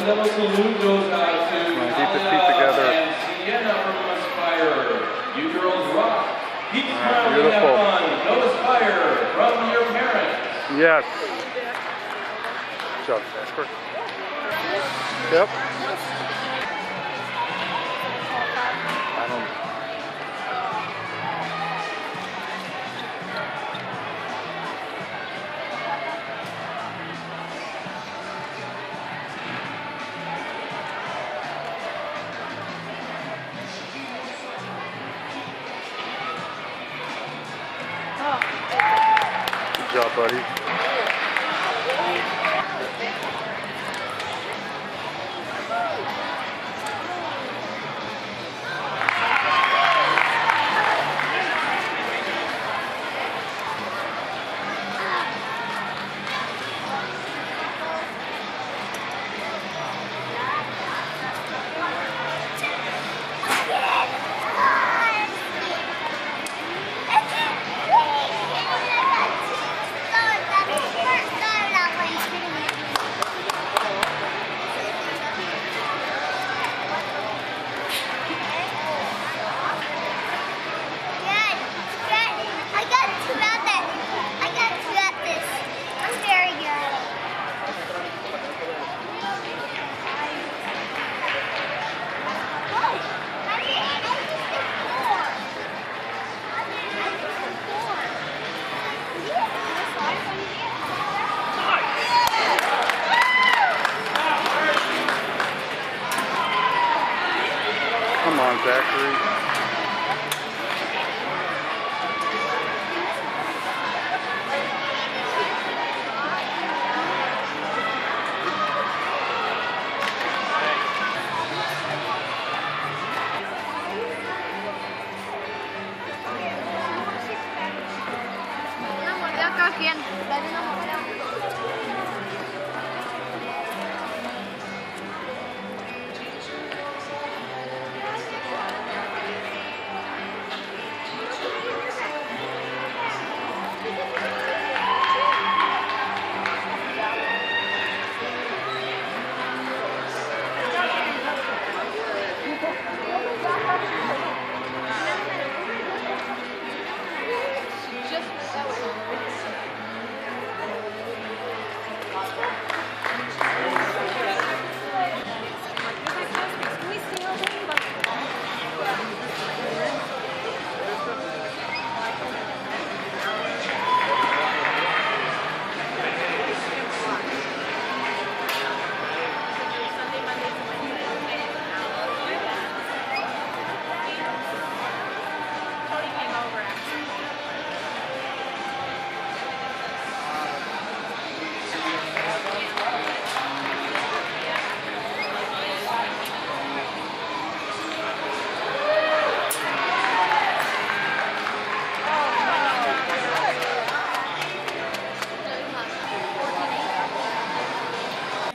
And Devil salute goes out to keep the feet together. and Sienna from Aspire. You girls rock. Keep right, smiling, beautiful. have fun. Go Aspire from your parents. Yes. Good job, Jasper. Yep. Job, buddy. On, Zachary.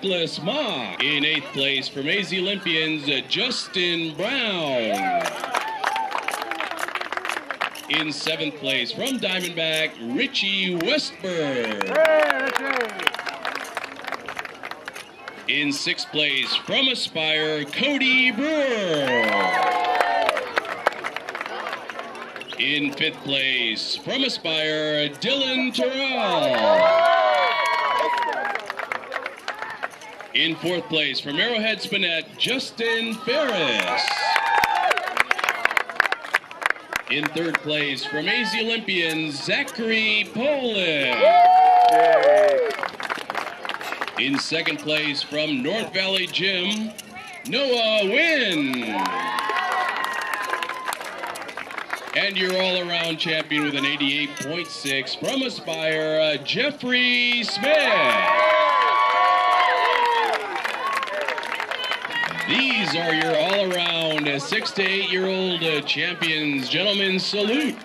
Ma in eighth place from AZ Olympians uh, Justin Brown. In seventh place from Diamondback Richie Westberg. In sixth place from Aspire Cody Brewer. In fifth place from Aspire Dylan Terrell. In fourth place from Arrowhead Spinet, Justin Ferris. In third place from AZ Olympians, Zachary Polen. In second place from North Valley Gym, Noah Wynn. And your all-around champion with an 88.6 from Aspire, Jeffrey Smith. These are your all-around uh, six to eight-year-old uh, champions. Gentlemen, salute.